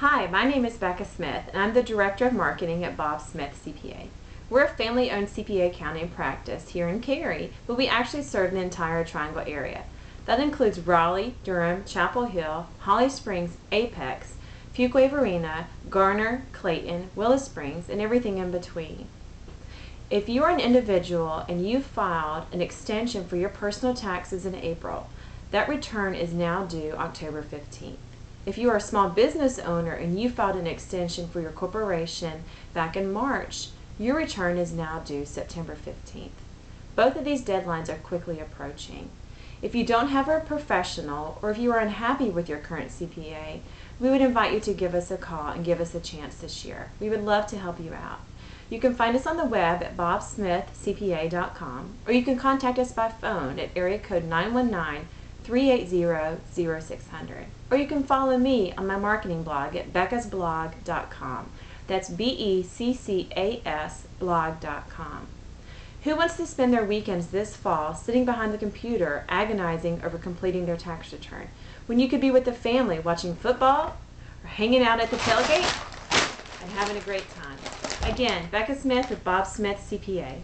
Hi, my name is Becca Smith, and I'm the Director of Marketing at Bob Smith CPA. We're a family owned CPA accounting practice here in Cary, but we actually serve the entire Triangle area. That includes Raleigh, Durham, Chapel Hill, Holly Springs, Apex, Fuquay Varina, Garner, Clayton, Willow Springs, and everything in between. If you are an individual and you filed an extension for your personal taxes in April, that return is now due October 15th. If you are a small business owner and you filed an extension for your corporation back in March, your return is now due September 15th. Both of these deadlines are quickly approaching. If you don't have a professional or if you are unhappy with your current CPA, we would invite you to give us a call and give us a chance this year. We would love to help you out. You can find us on the web at bobsmithcpa.com or you can contact us by phone at area code 919 380 0600. Or you can follow me on my marketing blog at beccasblog.com. That's B E C C A S blog.com. Who wants to spend their weekends this fall sitting behind the computer agonizing over completing their tax return when you could be with the family watching football or hanging out at the tailgate and having a great time? Again, Becca Smith with Bob Smith CPA.